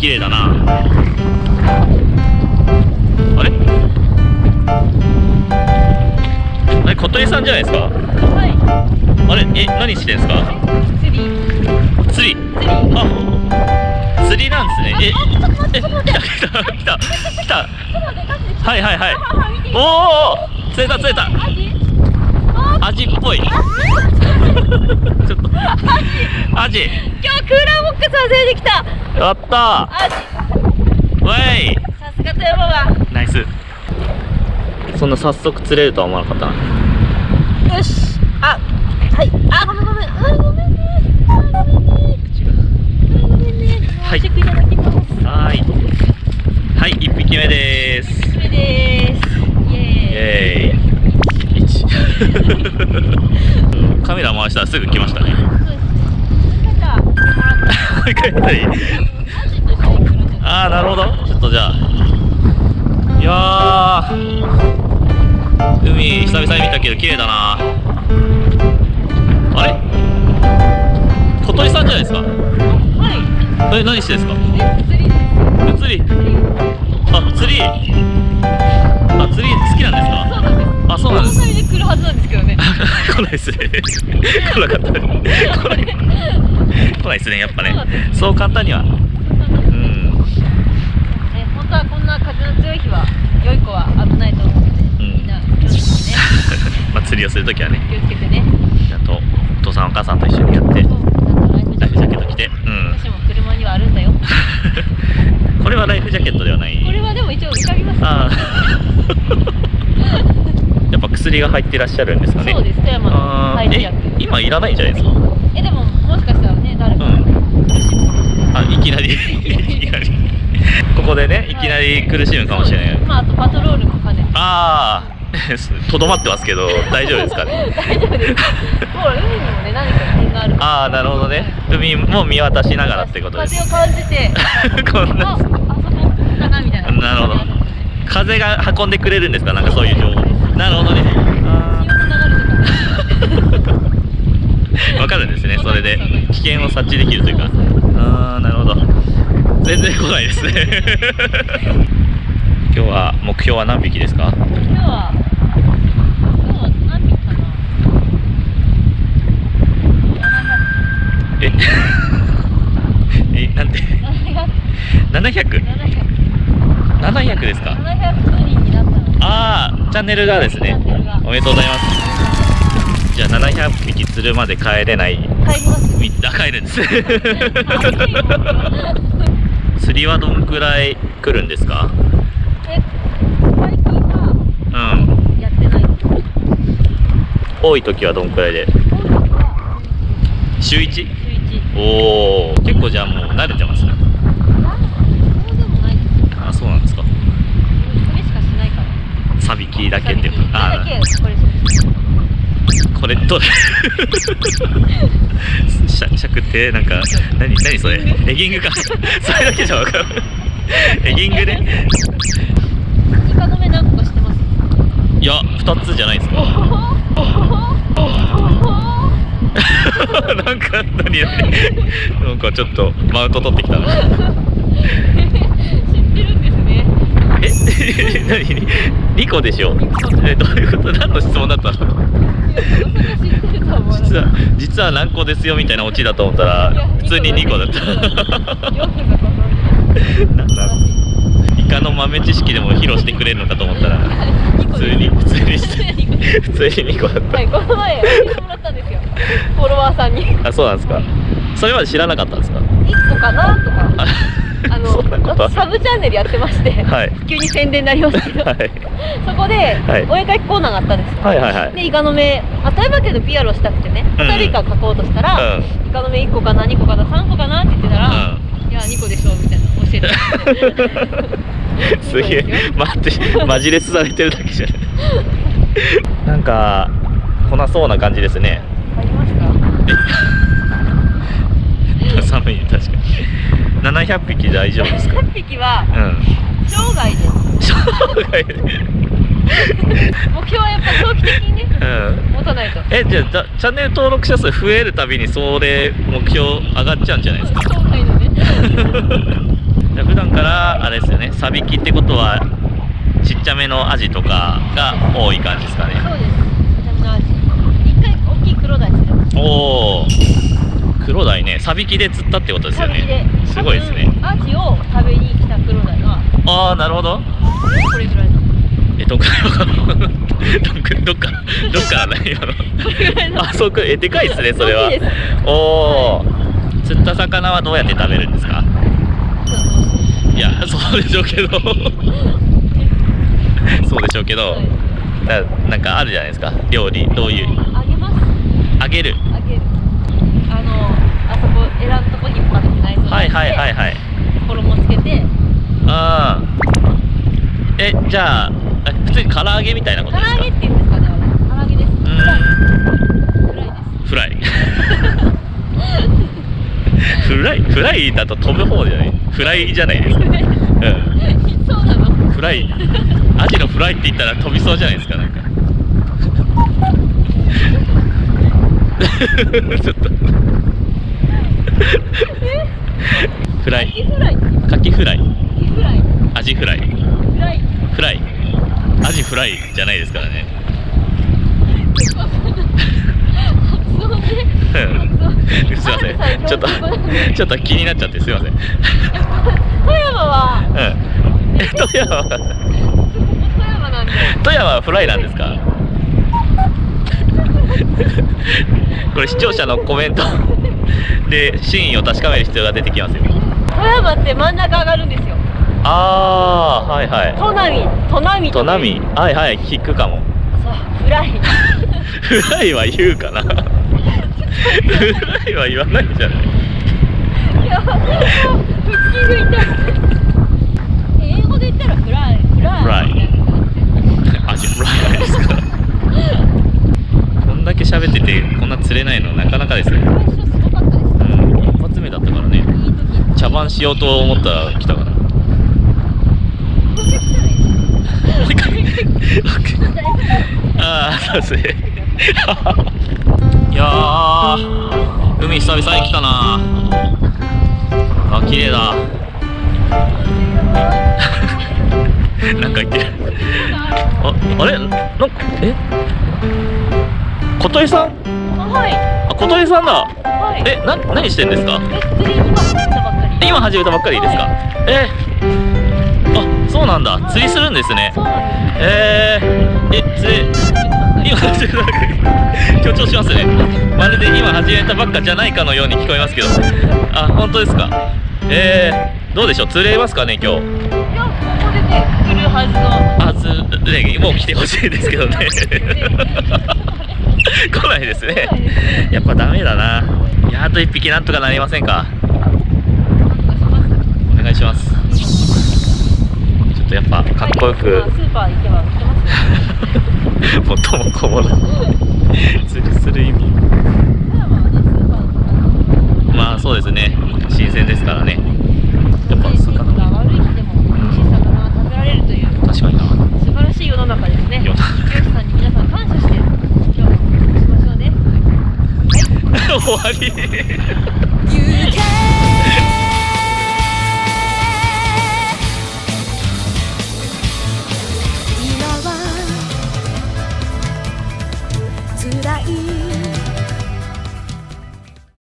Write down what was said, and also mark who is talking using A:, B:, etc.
A: 綺麗だな。あれ？あれ小鳥さんじゃないですか？
B: はい。
A: あれえ何してんですか？
B: 釣り。
A: 釣り？あ釣りなんですね。ええ来た来た来た。はいはいはい。おお釣れた釣れた。アジっぽい。ちょっとアジ
B: クーラーボックス忘れてきた。
A: やった。わい。
B: さすが富山は
A: ナイス。そんな早速釣れるとは思わなかったな。
B: よし。あはい。あごめんごめん。あごめんね。あごめんね。あごめんね。
A: はい。
B: いただきます
A: はーいはい1匹目です
B: これです。イ
A: イ
B: エーイ。
A: エーイ。1 カメラ回したらすぐ来ましたね
B: も
A: う一回やったらい。ああなるほど。ちょっとじゃあ。いやー。海久々に見たけど綺麗だな。あれ？小鳥さんじゃないですか？
B: はい。
A: え何してんですか？
B: え釣り。
A: あ釣り。あ釣り好きなんですか？あそうなんです。
B: 来るはずなんですけどね
A: 来ないですね。来なかった来ない来ないですねやっぱね。そう簡単には。うん。
B: ね、本当はこんな風の強い日は良い子は危ないと思うので、
A: うん。
B: みんな気をつけてね
A: まあ釣りをするときはね。
B: 気をつけてね。
A: ちゃんとお父さんお母さんと一緒にやって
B: ライフジ
A: ャ
B: ャケット
A: ケット着て。うん。
B: 私も車にはあるんだよ。
A: これはライフジャケットではない。
B: これはでも一応浮かびます
A: ああやっぱ薬が入ってらっしゃるんですかね。
B: そうです富山の
A: 今いらないんじゃないですか？
B: えでももしかしたらね誰か。
A: うん。あいきなり。いきなり。ここでねいきなり苦しむかもしれない。
B: まああとパトロールも兼ねて。
A: ああとどまってますけど大丈夫ですかね？
B: 大丈夫です。もう海にもね何かがある
A: ああなるほどね。海も見渡しながらってことです
B: 風を感じて。
A: こんな。
B: ああそこかなみたいな。
A: なるほど。風が運んでくれるんですか？なんかそういう情報。なるほどね。あ
B: 潮の流れとか
A: ーわかるんですね。それで危険を察知できるというか。ああなるほど。全然来ないですね。今日は目標は何匹ですか？
B: 今日は何匹かな？
A: え？えなんて
B: ？700
A: 700 700ですか
B: ？700人になったの。
A: ああチャンネルがですね。おめでとうございますじゃあ700匹釣るまで帰れない。
B: 帰ります
A: みんな帰るんです。釣りはどんくらい来るんですか？
B: え最近は
A: うん。
B: やってない。
A: 多い時はどんくらいで？週 1?
B: 週1
A: おお結構じゃあもう慣れてますね。あそうなんですか。
B: これしかしないから。
A: サビキだけっていう
B: これ
A: あ
B: だけこれしか
A: これと しゃ尺ってなんか何何それ？レギングか。それだけじゃわかんない。レギングね
B: イカの目何個か知ってます。
A: いや2つじゃないですか。なんか何何なんかちょっとマウント取ってきた。な
B: 知ってるんですね。
A: え何？リコでしょ。えどういうこと？何の質問だったの？実は実は何個ですよみたいなオチだと思ったら普通に2個だった。なんだイカの豆知識でも披露してくれるのかと思ったら
B: 知
A: 普通に普通に普通に2個だっ
B: はい、この前もらったんですよ。フォロワーさんに。
A: たあそうなんですか。それまで知らなかったんですか
B: ？1個かな？とかのサブチャンネルやってまして、
A: はい。
B: 急に宣伝になりますけど、
A: はい。
B: そこで、
A: はい。
B: お絵描きコーナーがあったんですよ。
A: はいはいはい。
B: でイカの目あ富山県の PR をしたくてね
A: うん。
B: 2人以下描こうとしたら、
A: うん。
B: イカの目1個かな2個かな3個かなって言ってたら、
A: う
B: いや2個でしょみたいな教えて
A: すげえ。待ってマジレスされてるだけじゃない。なんか来なそうな感じですね
B: ありますか
A: え寒いね確かに700匹大丈夫ですか
B: ？100匹は
A: うん
B: 生涯です。
A: 生涯で。
B: 目標はやっぱ長期的にね
A: うん。
B: 持たないと。
A: えじゃあチャンネル登録者数増えるたびにそれ目標上がっちゃうんじゃないですか？
B: 生涯のね。
A: じゃあ普段からあれですよね。サビキってことはちっちゃめのアジとかが多い感じですかね。
B: そうです。ちゃんのアジ。一回大きい黒鯛釣れました
A: おお黒鯛ねサビキで釣ったってことですよ
B: 旅
A: ね
B: で。す
A: ごいですね。
B: アジを食べに来た黒鯛が
A: ああなるほど。
B: これぐらいの
A: えどっから？どっかどっかどっからね今の
B: これぐらいの。
A: あそうか。えでかいですねそれは。おお釣った魚はどうやって食べるんですか？いやそうでしょうけど。そうでしょうけど、
B: はい。
A: ななんかあるじゃないですか。料理。どういう？
B: あげます。
A: あげる
B: あそこ選んとこにパッて内臓
A: はいはいはいはい。
B: 衣つけて
A: ああえじゃあえ普通に唐揚げみたいなことですか？
B: 唐揚げって言うんですかね唐揚げです。フライ
A: フライ。フライ。だと飛ぶ方じゃない？フライじゃないですか。うん。
B: そうなの。
A: フライ。アジのフライって言ったら飛びそうじゃないですかなんか。ちょっと フライ。
B: カキフライ。
A: アジフライ。
B: フライ。
A: アジフライじゃないですからね。すいません。ちょっとちょっと気になっちゃってすいません。うん
B: 富山は？
A: え 富山。は
B: 富山なんで。
A: 富山はフライなんですか？これ視聴者のコメントで真意を確かめる必要が出てきますよ
B: 富山って真ん中上がるんですよ。
A: ああはいはい。
B: 砺波砺波
A: 砺波。はいはい聞くかも。
B: そうフライ
A: フライは言うかな。フライは言わないじゃない。
B: いや腹筋が痛い英語で言ったらフライフライ
A: フライ
B: みたいな感じ
A: フライですか。こんだけ喋っててこんな釣れないのなかなかですね
B: 最初すごかったです
A: だったからね。茶番しようと思ったら来たから。ああそうですね。いやー海久々に来たな。あ綺麗だ。なんか言ってる。ああれ？なんかえ？琴恵さん？
B: はい。
A: あ琴恵さんだ。
B: はい。
A: えな何してんですか？
B: え釣り今始めたばっかり。
A: え今始めたばっかりですか？え。あそうなんだ。釣りするんですね。えー、え。釣り今始めたばっかり。強調しますね。まるで今始めたばっかじゃないかのように聞こえますけど。あ本当ですか？え。ー、どうでしょう？釣れますかね今日？
B: いやここでね来るはずの。
A: あつねもう来てほしいですけどね 来ないですね。やっぱダメだな。いやあと一匹なんとかなりませんか。お願いします。ちょっとやっぱかっこよく、
B: はい。今スーパー行けば売ってますよ
A: 最もこもら釣りする意味まあそうですね。新鮮ですからね。やっぱ魚
B: が悪い日でも美味しい魚が食べられるという
A: 確かにな
B: 素晴らしい世の中ですね
A: 世の中
B: 漁師さんに皆さん感謝して今日もしましょうね
A: 終わり。